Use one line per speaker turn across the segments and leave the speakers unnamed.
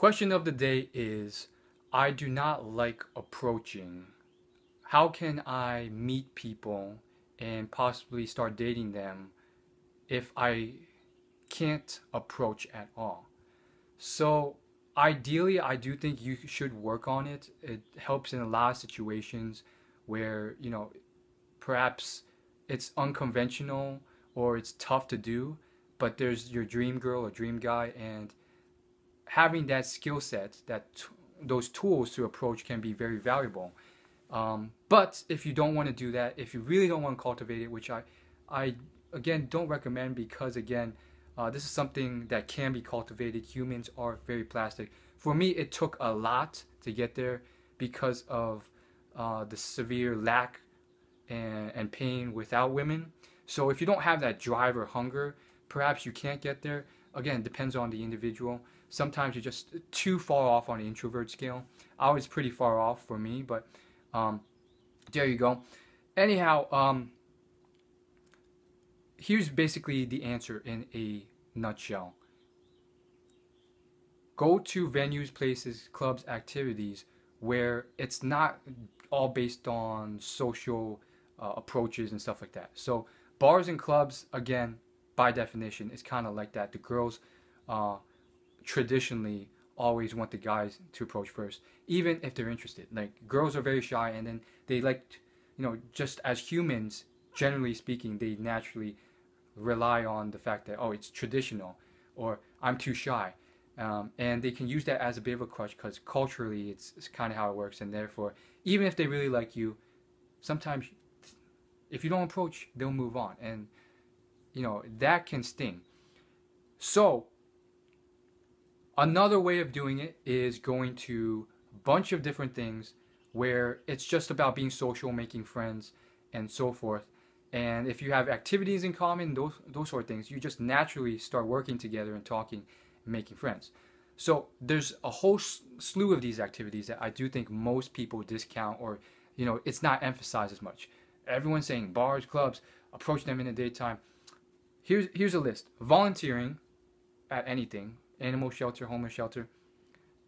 Question of the day is I do not like approaching. How can I meet people and possibly start dating them if I can't approach at all? So, ideally, I do think you should work on it. It helps in a lot of situations where, you know, perhaps it's unconventional or it's tough to do, but there's your dream girl or dream guy, and having that skill set, that those tools to approach can be very valuable. Um, but if you don't want to do that, if you really don't want to cultivate it, which I, I again don't recommend because again, uh, this is something that can be cultivated. Humans are very plastic. For me, it took a lot to get there because of uh, the severe lack and, and pain without women. So if you don't have that drive or hunger, perhaps you can't get there. Again, depends on the individual sometimes you're just too far off on the introvert scale. I was pretty far off for me, but um, there you go. Anyhow, um, here's basically the answer in a nutshell. Go to venues, places, clubs, activities where it's not all based on social uh, approaches and stuff like that. So bars and clubs, again, by definition, is kind of like that. The girls uh, traditionally always want the guys to approach first, even if they're interested. Like girls are very shy, and then they like, you know, just as humans, generally speaking, they naturally rely on the fact that oh, it's traditional, or I'm too shy, um, and they can use that as a bit of a crutch because culturally, it's, it's kind of how it works, and therefore, even if they really like you, sometimes if you don't approach, they'll move on, and you know that can sting. So Another way of doing it is going to a bunch of different things where it's just about being social, making friends, and so forth. And if you have activities in common, those those sort of things, you just naturally start working together and talking, and making friends. So there's a whole slew of these activities that I do think most people discount, or you know, it's not emphasized as much. Everyone's saying bars, clubs, approach them in the daytime. Here's here's a list: volunteering at anything, animal shelter, homeless shelter.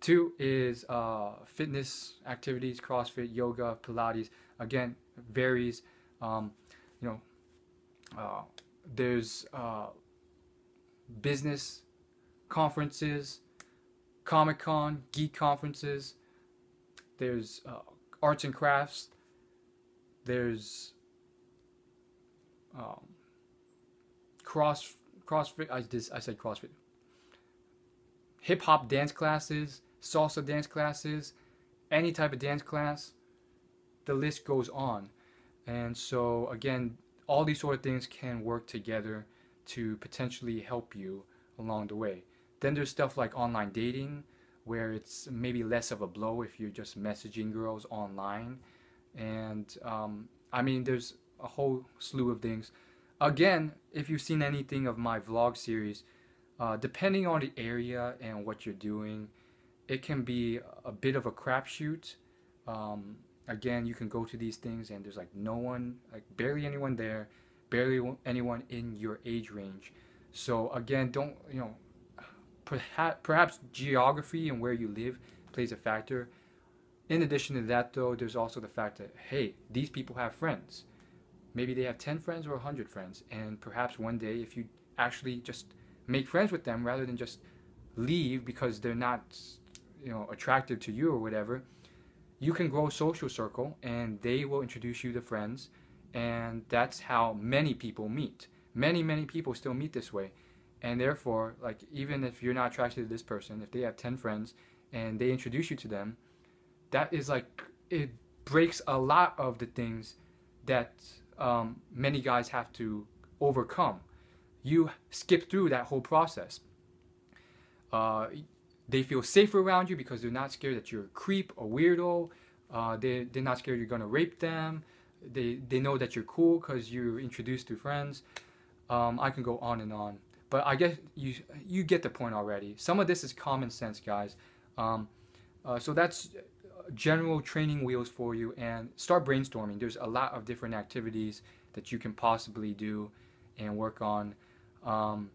Two is uh, fitness activities, CrossFit, yoga, Pilates. Again, varies. Um, you know, uh, there's uh, business conferences, Comic Con, geek conferences. There's uh, arts and crafts. There's um, cross CrossFit. I. I said CrossFit hip hop dance classes, salsa dance classes, any type of dance class. The list goes on. And so, again, all these sort of things can work together to potentially help you along the way. Then there's stuff like online dating, where it's maybe less of a blow if you're just messaging girls online. And um, I mean, there's a whole slew of things. Again, if you've seen anything of my vlog series, uh, depending on the area and what you're doing, it can be a bit of a crapshoot. Um, again, you can go to these things and there's like no one, like barely anyone there, barely anyone in your age range. So again, don't you know, perhaps perhaps geography and where you live plays a factor. In addition to that, though, there's also the fact that hey, these people have friends. Maybe they have 10 friends or 100 friends, and perhaps one day, if you actually just make friends with them rather than just leave because they're not you know attractive to you or whatever you can grow a social circle and they will introduce you to friends and that's how many people meet. Many many people still meet this way and therefore like even if you're not attracted to this person if they have 10 friends and they introduce you to them that is like it breaks a lot of the things that um, many guys have to overcome you skip through that whole process. Uh, they feel safer around you because they're not scared that you're a creep or weirdo. Uh, they, they're not scared you're going to rape them. They, they know that you're cool because you're introduced to friends. Um, I can go on and on. But I guess you, you get the point already. Some of this is common sense, guys. Um, uh, so that's general training wheels for you and start brainstorming. There's a lot of different activities that you can possibly do and work on. Um,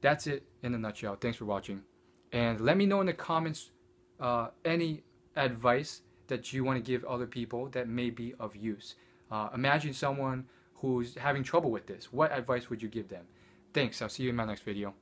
that's it in a nutshell. Thanks for watching. And let me know in the comments uh, any advice that you want to give other people that may be of use. Uh, imagine someone who's having trouble with this. What advice would you give them? Thanks. I'll see you in my next video.